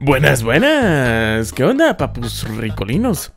Buenas, buenas. ¿Qué onda, papus ricolinos?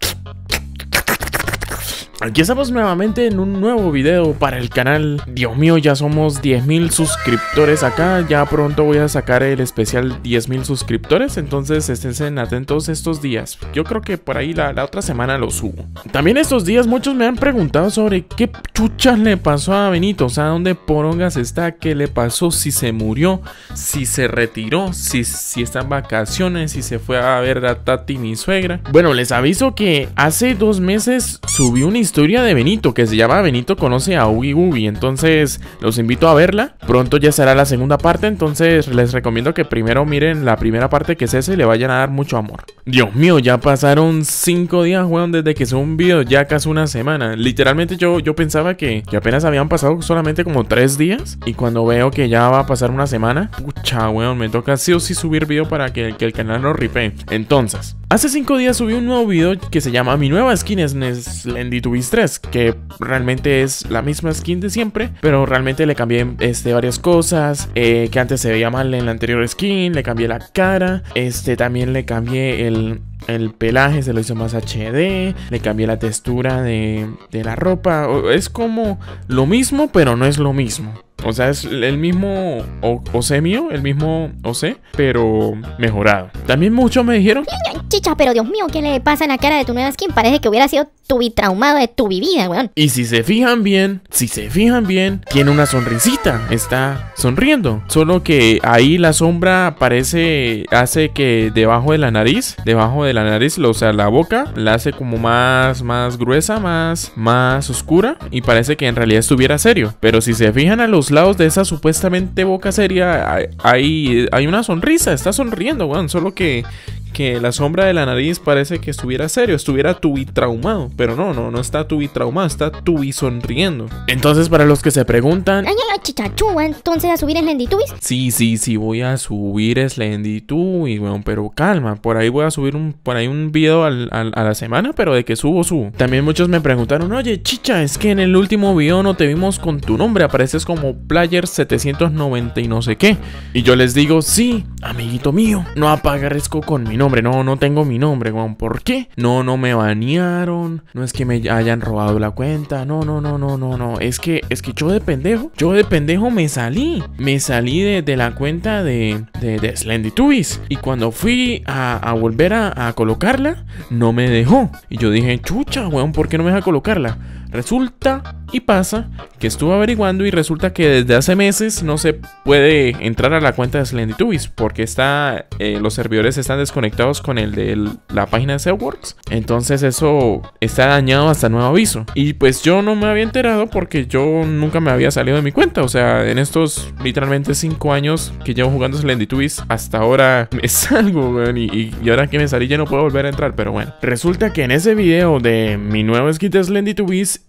Aquí estamos nuevamente en un nuevo video para el canal. Dios mío, ya somos 10.000 suscriptores acá. Ya pronto voy a sacar el especial 10.000 suscriptores Entonces estén atentos estos días. Yo creo que por ahí la, otra semana lo subo. También estos días muchos me han preguntado sobre qué chuchas le pasó a Benito O sea, dónde porongas está, qué le pasó, si se murió, si se retiró Si, si está en vacaciones, si se fue a ver a Tati mi suegra. Bueno, les aviso que hace dos meses subí una historia historia de Benito que se llama Benito conoce a Ugi Ugi. Entonces los invito a verla. Pronto ya será la segunda parte. Entonces les recomiendo que primero miren la primera parte que es esa y le vayan a dar mucho amor. Dios mío, ya pasaron cinco días, weón, desde que subí un video, ya casi una semana. Literalmente yo, yo pensaba que, que apenas habían pasado solamente como tres días. Y cuando veo que ya va a pasar una semana, pucha, weón, me toca sí o sí subir video para que, que el canal no ripe. Entonces, hace cinco días subí un nuevo video que se llama Mi nueva skin es Slendy 3, que realmente es la misma skin de siempre, pero realmente le cambié este, varias cosas, eh, que antes se veía mal en la anterior skin, le cambié la cara, este, también le cambié el, el pelaje se lo hizo más HD, le cambié la textura de, de la ropa, es como lo mismo, pero no es lo mismo. O sea, es el mismo OC mío, el mismo OC, pero mejorado. También muchos me dijeron... Chicha, pero Dios mío, ¿qué le pasa en la cara de tu nueva skin? Parece que hubiera sido tu traumado de tu vida, weón. Y si se fijan bien, si se fijan bien, tiene una sonrisita, está sonriendo. Solo que ahí la sombra parece, hace que debajo de la nariz, debajo de la nariz, o sea, la boca, la hace como más, más gruesa, más, más oscura. Y parece que en realidad estuviera serio. Pero si se fijan a los lados de esa supuestamente boca seria hay, hay una sonrisa, está sonriendo, weón. Solo que, que la sombra de la nariz parece que estuviera serio, estuviera tubi traumado. Pero no, no, no está tubi traumado, está tubi sonriendo. Entonces, para los que se preguntan. Ay, ay, chichachu, entonces a subir Slenditubis. Sí, sí, sí, voy a subir Slenditubis, weón. Pero calma, por ahí voy a subir un, por ahí un video al, a la semana, pero de que subo, subo. También muchos me preguntaron, oye, chicha, es que en el último video no te vimos con tu nombre, apareces como Player 790 y no sé qué. Y yo les digo, sí, amiguito mío, no apagarezco con mi nombre, no, no tengo mi nombre, weón. ¿Por qué? No, no me banearon, no es que me hayan robado la cuenta, no, no, no, no, no, no. Es que, es que yo de pendejo, yo de pendejo me salí, me salí de, la cuenta de, de, de Slendy Tubis. Y cuando fui a, volver a, a colocarla, no me dejó. Y yo dije, chucha, weón, ¿por qué no me deja colocarla? Resulta y pasa que estuvo averiguando y resulta que desde hace meses no se puede entrar a la cuenta de Slenditubis porque está, eh, los servidores están desconectados con el de la página de Cellworks. Entonces eso está dañado hasta nuevo aviso. Y pues yo no me había enterado porque yo nunca me había salido de mi cuenta. O sea, en estos literalmente 5 años que llevo jugando Slenditubis, hasta ahora me salgo, y, ahora que me salí ya no puedo volver a entrar. Pero bueno, resulta que en ese video de mi nuevo skin de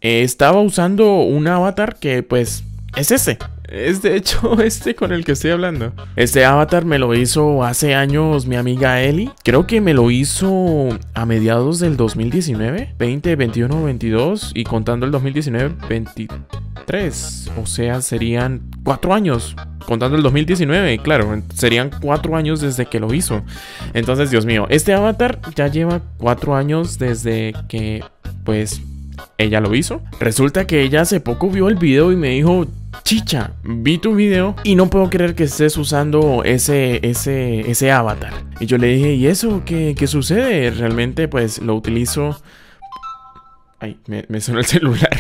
Eh, estaba usando un avatar que pues es ese. Es de hecho este con el que estoy hablando. Este avatar me lo hizo hace años mi amiga Eli. Creo que me lo hizo a mediados del 2019. 20, 21, 22 y contando el 2019, 23. O sea, serían cuatro años. Contando el 2019, claro, serían cuatro años desde que lo hizo. Entonces, Dios mío, este avatar ya lleva cuatro años desde que, pues, ella lo hizo. Resulta que ella hace poco vio el video y me dijo, chicha, vi tu video y no puedo creer que estés usando ese, ese, ese avatar. Y yo le dije, ¿y eso qué, qué sucede? Realmente pues lo utilizo... Ay, me, me el celular.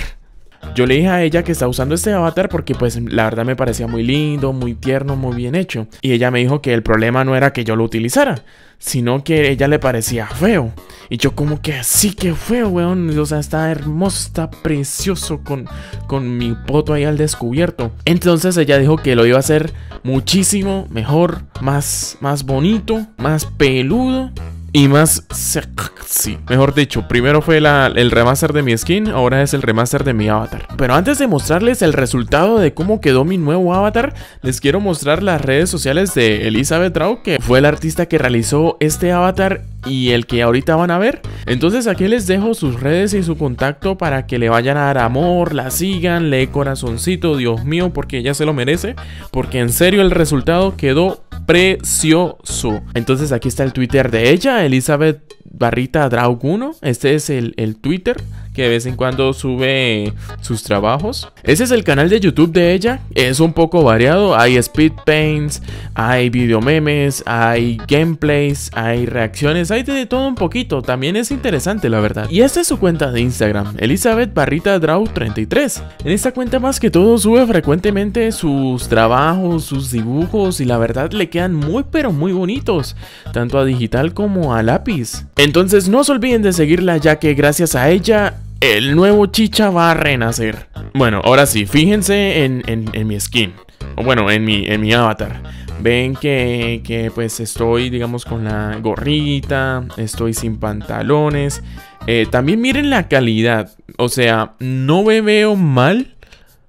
Yo le dije a ella que está usando este avatar porque pues la verdad me parecía muy lindo, muy tierno, muy bien hecho. Y ella me dijo que el problema no era que yo lo utilizara, sino que ella le parecía feo. Y yo como que así que feo, weón. O sea, está hermoso, está precioso con, con mi poto ahí al descubierto. Entonces ella dijo que lo iba a hacer muchísimo mejor, más, más bonito, más peludo y más sexy. Mejor dicho, primero fue el remaster de mi skin, ahora es el remaster de mi avatar. Pero antes de mostrarles el resultado de cómo quedó mi nuevo avatar, les quiero mostrar las redes sociales de Elizabeth Rao, que fue la artista que realizó este avatar y el que ahorita van a ver. Entonces aquí les dejo sus redes y su contacto para que le vayan a dar amor, la sigan, le corazoncito, Dios mío, porque ella se lo merece. Porque en serio el resultado quedó precioso. Entonces aquí está el Twitter de ella, Elizabeth Barrita Draug 1. Este es el, el Twitter que de vez en cuando sube sus trabajos. Ese es el canal de YouTube de ella. Es un poco variado. Hay speed paints, hay video memes, hay gameplays, hay reacciones, hay de todo un poquito. También es interesante, la verdad. Y esta es su cuenta de Instagram, Elizabeth Barrita Draw 33. En esta cuenta más que todo sube frecuentemente sus trabajos, sus dibujos y la verdad le quedan muy pero muy bonitos, tanto a digital como a lápiz. Entonces no se olviden de seguirla ya que gracias a ella el nuevo chicha va a renacer. Bueno, ahora sí, fíjense en, mi skin. O bueno, en mi, en mi avatar. Ven que, que, pues estoy, digamos, con la gorrita. Estoy sin pantalones. Eh, también miren la calidad. O sea, no me veo mal.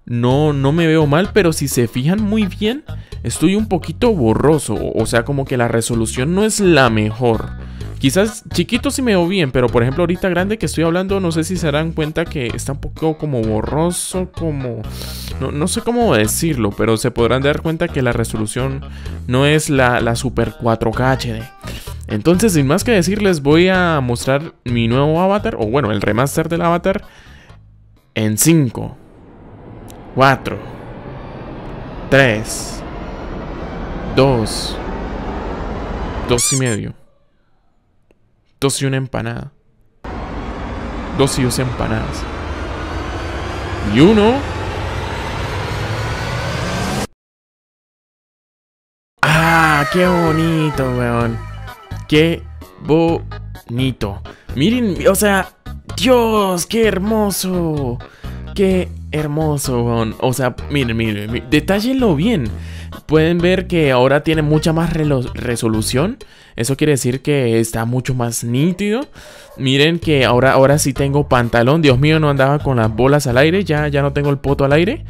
No, no me veo mal, pero si se fijan muy bien, estoy un poquito borroso. O sea, como que la resolución no es la mejor. Quizás chiquito sí me veo bien, pero por ejemplo ahorita grande que estoy hablando, no sé si se dan cuenta que está un poco como borroso, como... No, sé cómo decirlo, pero se podrán dar cuenta que la resolución no es la, la Super 4K HD. Entonces, sin más que decir, les voy a mostrar mi nuevo avatar, o bueno, el remaster del avatar, en 5, 4, 3, 2, 2 y medio. Dos y una empanada. Dos y dos empanadas. Y uno. ¡Ah! ¡Qué bonito, weón! ¡Qué bonito! Miren, o sea, Dios, qué hermoso. Qué hermoso. O sea, miren, miren, detállenlo bien pueden ver que ahora tiene mucha más resolución. Eso quiere decir que está mucho más nítido. Miren que ahora, ahora sí tengo pantalón. Dios mío, no andaba con las bolas al aire. Ya, ya no tengo el poto al aire.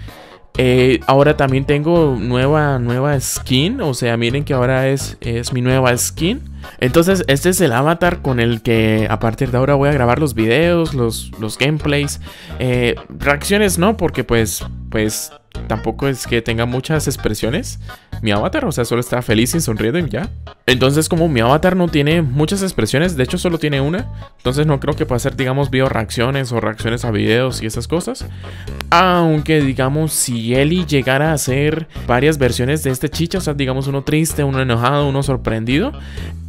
Eh, ahora también tengo nueva, nueva skin. O sea, miren que ahora es, es mi nueva skin. Entonces, este es el avatar con el que a partir de ahora voy a grabar los videos, los, los gameplays. Eh, reacciones no, porque pues, pues tampoco es que tenga muchas expresiones mi avatar, o sea, solo está feliz y sonriendo y ya. Entonces, como mi avatar no tiene muchas expresiones, de hecho solo tiene una, entonces no creo que pueda hacer, digamos, video reacciones o reacciones a videos y esas cosas. Aunque, digamos, si Eli llegara a hacer varias versiones de este chicha, o sea, digamos, uno triste, uno enojado, uno sorprendido,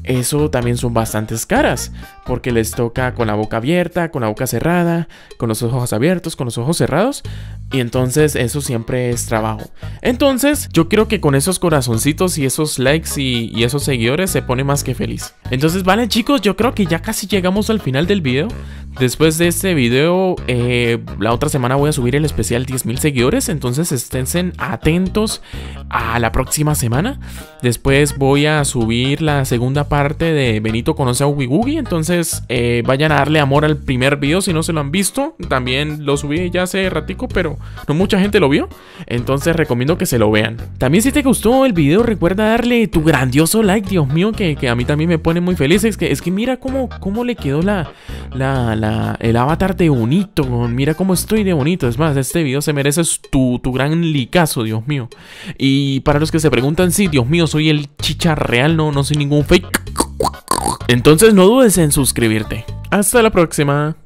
eso también son bastantes caras, porque les toca con la boca abierta, con la boca cerrada, con los ojos abiertos, con los ojos cerrados, y entonces eso siempre es trabajo. Entonces, yo creo que con esos corazoncitos y esos likes y, esos seguidores se pone más que feliz. Entonces, vale chicos, yo creo que ya casi llegamos al final del video. Después de este video, eh, la otra semana voy a subir el especial 10.000 seguidores, entonces esténse atentos a la próxima semana. Después voy a subir la segunda parte de Benito conoce a Ubi entonces eh, vayan a darle amor al primer video si no se lo han visto. También lo subí ya hace ratico, pero no mucha gente lo vio, entonces recomiendo que se lo vean. También si te gustó el video, recuerda darle tu grandioso like, Dios mío, que, a mí también me pone muy feliz. Es que, es que mira cómo, cómo le quedó la, la, el avatar de bonito, mira cómo estoy de bonito. Es más, este video se merece tu, tu gran licazo, Dios mío. Y para los que se preguntan, sí, Dios mío, soy el chicha real, no, no soy ningún fake. Entonces no dudes en suscribirte. Hasta la próxima.